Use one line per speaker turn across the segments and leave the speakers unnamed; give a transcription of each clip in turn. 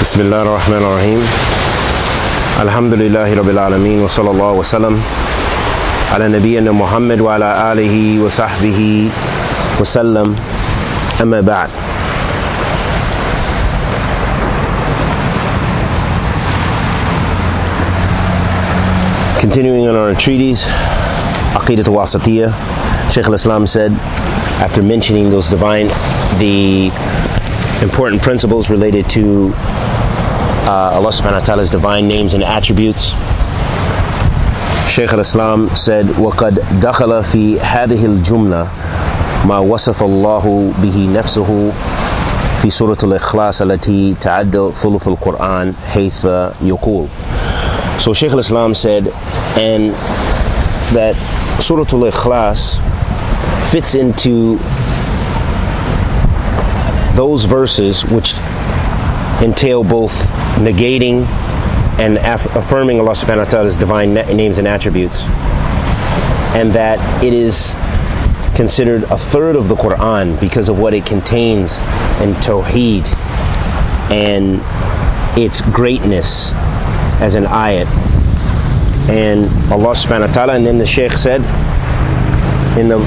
بسم الله الرحمن الرحيم الحمد لله رب العالمين وصلى الله وسلم على نبينا محمد وعلى آله وصحبه وسلم أما بعد Continuing on our entreaties, Aqidat al-Wasitiyah, Shaykh al-Islam said, after mentioning those divine, the important principles related to uh, Allah subhanahu wa ta'ala's divine names and attributes. Shaykh al-Islam said, وَقَدْ دَخَلَ فِي هذه الجملة ما وصف الله به نفسه في سورة الإخلاص التي تعد ثلث القرآن حيث يقول So Shaykh al-Islam said, and that Surah Al-Ikhlas fits into those verses which entail both negating and aff- affirming Allah subhanahu wa ta'ala's divine na- names and attributes. And that it is considered a third of the Quran because of what it contains in Tawheed and its greatness as an ayat. And Allah subhanahu wa ta'ala, and then the Shaykh said, in the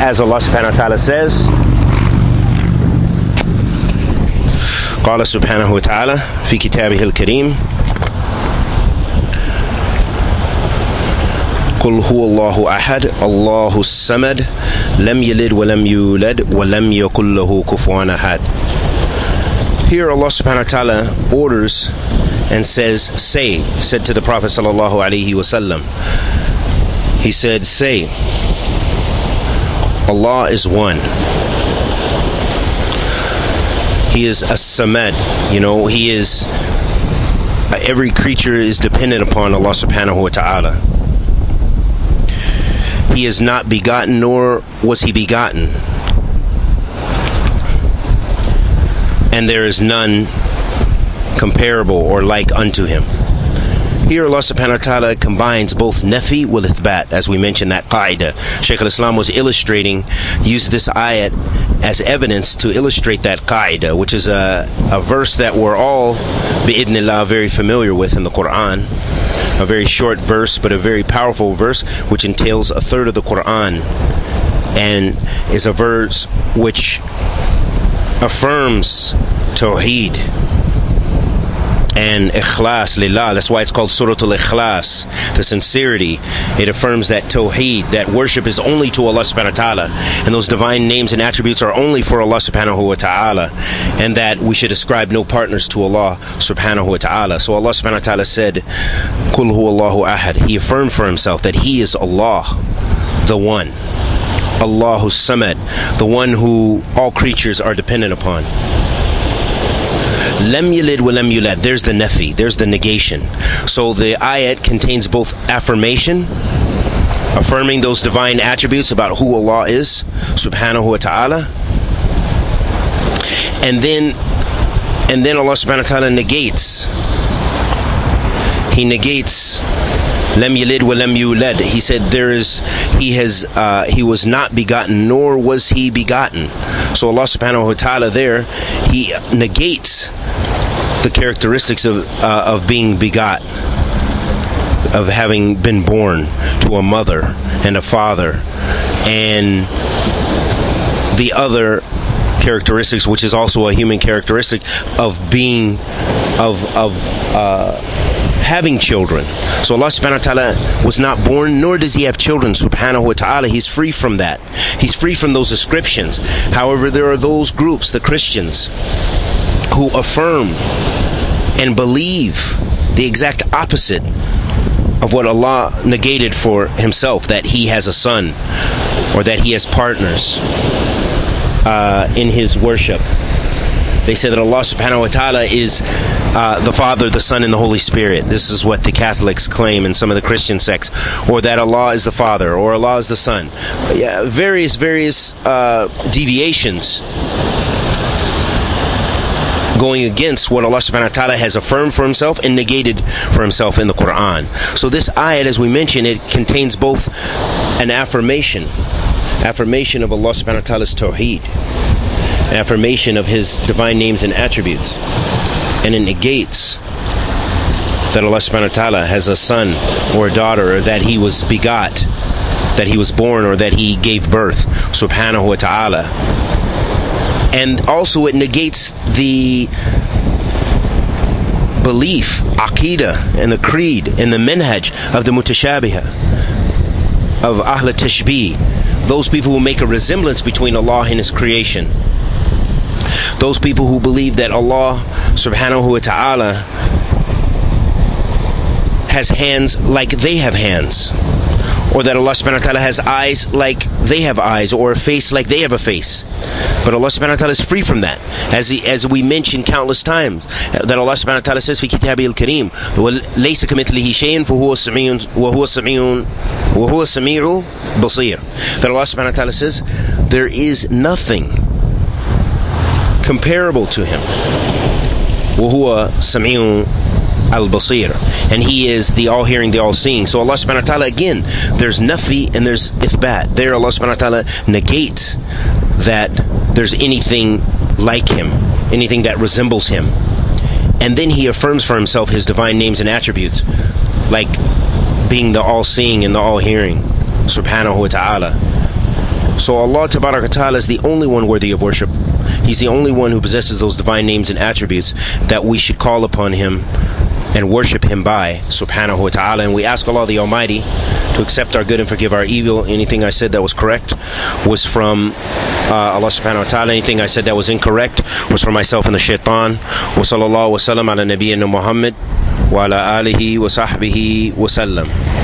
as Allah subhanahu wa ta'ala says, قال سبحانه وتعالى في كتابه الكريم قل هو الله أحد الله الصمد لم يلد ولم يولد ولم يكن له كفوا أحد Here Allah subhanahu wa ta'ala orders and says, say, said to the Prophet sallallahu alaihi wasallam. He said, say, Allah is one. He is a samad. You know, he is every creature is dependent upon Allah subhanahu wa ta'ala. He is not begotten nor was he begotten. And there is none comparable or like unto him. Here Allah subhanahu wa ta'ala combines both nafi with ithbat, as we mentioned that qaida. Shaykh al-Islam was illustrating, used this ayat as evidence to illustrate that qaida, which is a, a verse that we're all, bi'idnillah, very familiar with in the Quran. A very short verse, but a very powerful verse, which entails a third of the Quran, and is a verse which affirms Tawheed and ikhlas lillah. That's why it's called Surah Al-Ikhlas, the sincerity. It affirms that tawheed, that worship is only to Allah subhanahu wa ta'ala, and those divine names and attributes are only for Allah subhanahu wa ta'ala, and that we should ascribe no partners to Allah subhanahu wa ta'ala. So Allah subhanahu wa ta'ala said, Kul Allahu ahad. He affirmed for himself that He is Allah, the one. Allahu Samad, the one who all creatures are dependent upon. Lem wa lem yulad. There's the nafi. There's the negation. So the ayat contains both affirmation, affirming those divine attributes about who Allah is, subhanahu wa ta'ala. And then and then Allah subhanahu wa ta'ala negates. He negates wa yulad. He said there is he has uh, he was not begotten nor was he begotten. So Allah subhanahu wa ta'ala there he negates the characteristics of uh, of being begot of having been born to a mother and a father and the other characteristics which is also a human characteristic of being of of uh, having children. So Allah subhanahu wa ta'ala was not born, nor does he have children, subhanahu wa ta'ala. He's free from that. He's free from those ascriptions. However, there are those groups, the Christians, who affirm and believe the exact opposite of what Allah negated for himself, that he has a son or that he has partners uh, in his worship. They say that Allah subhanahu wa ta'ala is uh, the Father, the Son, and the Holy Spirit. This is what the Catholics claim in some of the Christian sects. Or that Allah is the Father, or Allah is the Son. Yeah, various, various uh, deviations going against what Allah subhanahu wa ta'ala has affirmed for himself and negated for himself in the Quran. So this ayat, as we mentioned, it contains both an affirmation, affirmation of Allah subhanahu wa ta'ala's tawheed, affirmation of his divine names and attributes. And it negates that Allah subhanahu wa ta'ala has a son or a daughter or that he was begot, that he was born or that he gave birth, subhanahu wa ta'ala. And also it negates the belief, aqidah, and the creed, and the minhaj of the mutashabiha, of Ahl Tashbih, those people who make a resemblance between Allah and His creation Those people who believe that Allah subhanahu wa ta'ala has hands like they have hands. Or that Allah subhanahu wa ta'ala has eyes like they have eyes, or a face like they have a face. But Allah subhanahu wa ta'ala is free from that. As he, as we mentioned countless times, that Allah subhanahu wa ta'ala says في كتابه الكريم وليس كمثله شيء فهو السميع وهو السميع وهو السميع بصير. That Allah subhanahu wa ta'ala says there is nothing comparable to him. وهو سميع al-basir and he is the all-hearing the all-seeing so Allah subhanahu wa ta'ala again there's nafi and there's ithbat there Allah subhanahu wa ta'ala negates that there's anything like him anything that resembles him and then he affirms for himself his divine names and attributes like being the all-seeing and the all-hearing subhanahu wa ta'ala so Allah ta'ala is the only one worthy of worship. He's the only one who possesses those divine names and attributes that we should call upon him and worship him by subhanahu wa ta'ala. And we ask Allah the Almighty to accept our good and forgive our evil. Anything I said that was correct was from uh, Allah subhanahu wa ta'ala. Anything I said that was incorrect was from myself and the shaitan. Wa sallallahu wa sallam ala nabiyyina Muhammad wa ala alihi wa sahbihi wa sallam